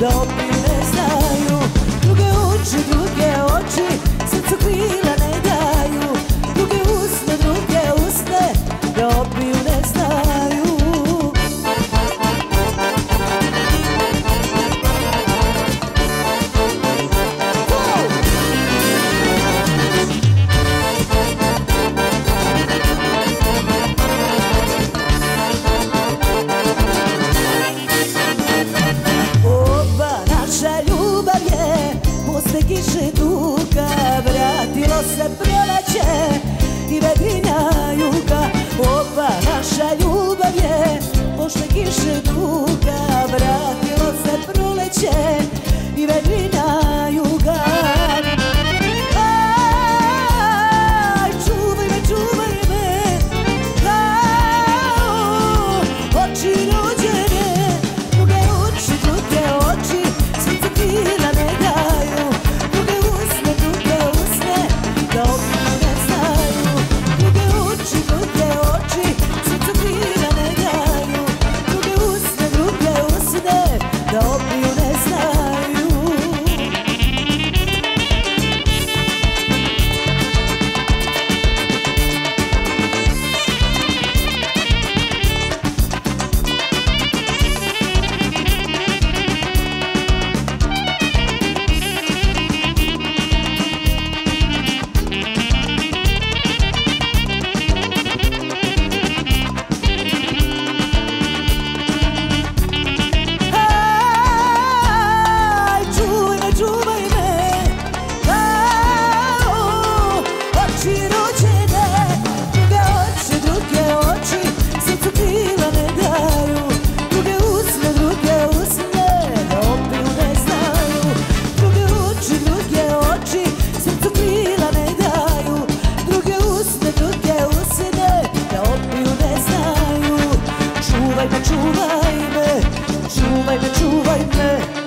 da opine znaju. Druge oči, druge oči, srcu krila više duka Vratilo se proleće i vedrina juga Opa naša ljubav je pošle kiše No. čuvajme, čuvajme, čuvajme, čuvajme. čuvajme.